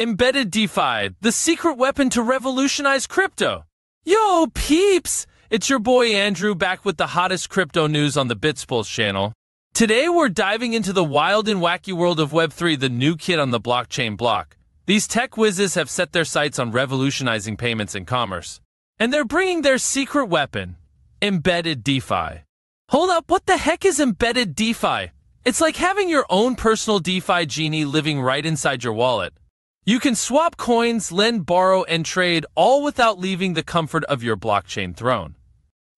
Embedded DeFi, the secret weapon to revolutionize crypto. Yo, peeps! It's your boy Andrew back with the hottest crypto news on the BitsPuls channel. Today we're diving into the wild and wacky world of Web3, the new kid on the blockchain block. These tech whizzes have set their sights on revolutionizing payments and commerce. And they're bringing their secret weapon, embedded DeFi. Hold up, what the heck is embedded DeFi? It's like having your own personal DeFi genie living right inside your wallet. You can swap coins, lend, borrow, and trade all without leaving the comfort of your blockchain throne.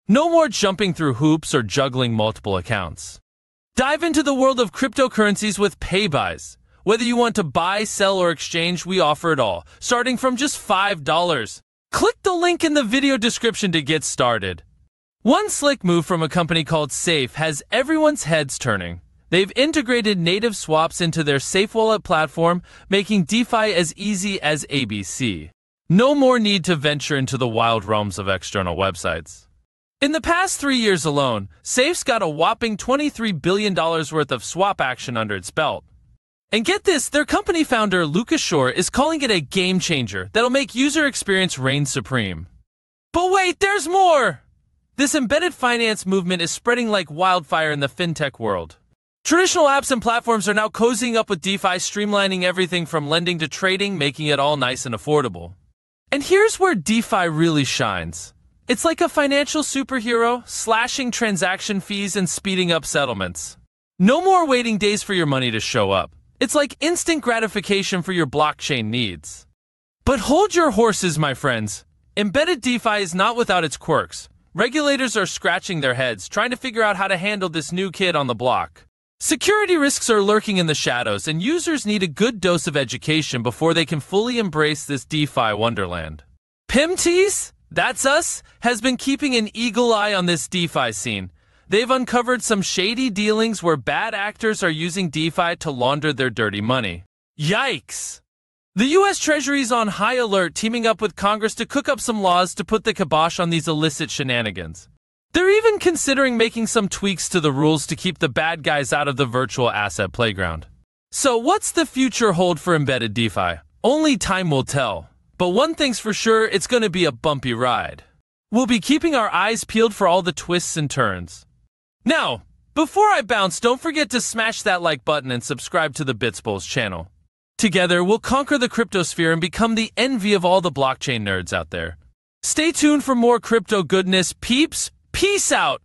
No more jumping through hoops or juggling multiple accounts. Dive into the world of cryptocurrencies with Paybis. Whether you want to buy, sell, or exchange, we offer it all, starting from just $5. Click the link in the video description to get started. One slick move from a company called Safe has everyone's heads turning. They've integrated native swaps into their Safe Wallet platform, making DeFi as easy as ABC. No more need to venture into the wild realms of external websites. In the past three years alone, Safe's got a whopping $23 billion worth of swap action under its belt. And get this, their company founder, Lukas Schor, is calling it a game changer that'll make user experience reign supreme. But wait, there's more! This embedded finance movement is spreading like wildfire in the fintech world. Traditional apps and platforms are now cozying up with DeFi, streamlining everything from lending to trading, making it all nice and affordable. And here's where DeFi really shines. It's like a financial superhero, slashing transaction fees and speeding up settlements. No more waiting days for your money to show up. It's like instant gratification for your blockchain needs. But hold your horses, my friends. Embedded DeFi is not without its quirks. Regulators are scratching their heads, trying to figure out how to handle this new kid on the block. Security risks are lurking in the shadows, and users need a good dose of education before they can fully embrace this DeFi wonderland. Pimtees, that's us, has been keeping an eagle eye on this DeFi scene. They've uncovered some shady dealings where bad actors are using DeFi to launder their dirty money. Yikes! The US Treasury's on high alert, teaming up with Congress to cook up some laws to put the kibosh on these illicit shenanigans. They're even considering making some tweaks to the rules to keep the bad guys out of the virtual asset playground. So, what's the future hold for embedded DeFi? Only time will tell. But one thing's for sure, it's going to be a bumpy ride. We'll be keeping our eyes peeled for all the twists and turns. Now, before I bounce, don't forget to smash that like button and subscribe to the BitsPuls channel. Together, we'll conquer the cryptosphere and become the envy of all the blockchain nerds out there. Stay tuned for more crypto goodness, peeps. Peace out.